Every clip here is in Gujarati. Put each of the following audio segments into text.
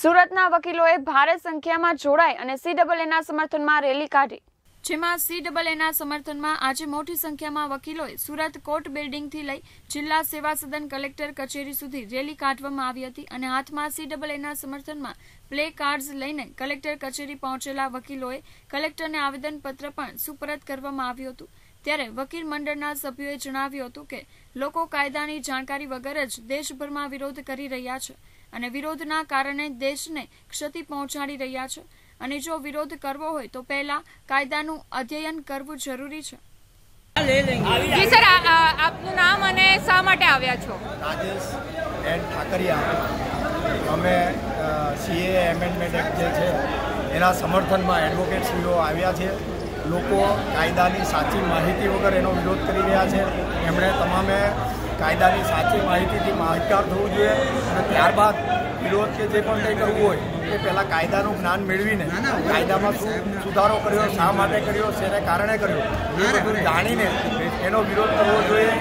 સુરતના વકીલોએ ભારે સંખ્યામાં જોડાઈ અને સીડબલએના સમર્થનમાં રેલી કાઢી. જેમાં સીડબલએના સમર્થનમાં આજે મોટી સંખ્યામાં વકીલોએ સુરત કોર્ટ બિલ્ડિંગથી લઈ જિલ્લા સેવા સદન કલેક્ટર કચેરી સુધી રેલી કાઢવામાં આવી હતી અને હાથમાં સીડબલએના સમર્થનમાં પ્લે કાર્ડ્સ લઈને કલેક્ટર કચેરી પહોંચેલા વકીલોએ કલેક્ટરને આવેદનપત્ર પણ સુપરત કરવામાં આવ્યું હતું. ત્યારે વકીલ મંડળના સભ્યોએ જણાવ્યું હતું કે લોકો કાયદાની જાણકારી વગર જ દેશભરમાં વિરોધ કરી રહ્યા છે. અને વિરોધના કારણે દેશને ક્ષતિ પહોંચાડી રહ્યા છે. અને જો વિરોધ કરવો હોય તો પહેલા કાયદાનું અધ્યયન કરવું જરૂરી છે. જી સર આપનું નામ અને શા માટે આવ્યા છો? રાજેશ એન ઠાકરિયા. અમે સીએ એમેન્ડમેન્ટ એક્ટ જે છે એના સમર્થનમાં એડવોકેટશ્રીઓ આવ્યા છે. લોકો કાયદાની સાચી માહિતી વગર એનો વિરોધ કરી રહ્યા છે. એમણે તમામે કાયદાની સાચી માહિતીથી માહિતગાર થવું જોઈએ અને ત્યારબાદ વિરોધ કે જે પણ કંઈ કરવું હોય એ પહેલાં કાયદાનું જ્ઞાન મેળવીને કાયદામાં શું સુધારો કર્યો શા માટે કર્યો શેને કારણે કર્યો એ બધું જાણીને એનો વિરોધ કરવો જોઈએ.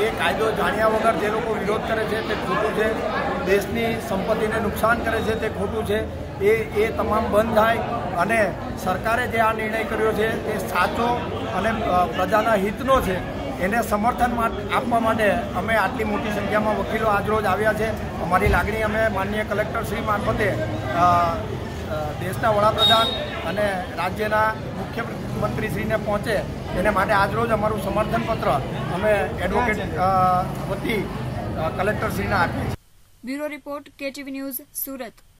એ કાયદો જાણ્યા વગર જે લોકો વિરોધ કરે છે તે ખોટું છે. દેશની સંપત્તિને નુકસાન કરે છે તે ખોટું છે. એ એ તમામ બંધ થાય અને સરકારે જે આ નિર્ણય કર્યો છે તે સાચો અને પ્રજાના હિતનો છે. એને સમર્થન આપવા માટે અમે આટલી મોટી સંખ્યામાં વકીલો આજરોજ આવ્યા છે. અમારી લાગણી અમે માનનીય કલેક્ટર શ્રી મારફતે દેશના વડાપ્રધાન અને રાજ્યના મુખ્યમંત્રીશ્રીને પહોંચે એને માટે આજરોજ અમારું સમર્થન પત્ર અમે એડવોકેટ વતી કલેક્ટરશ્રીને આપીએ bureau report, KTV news, Surat.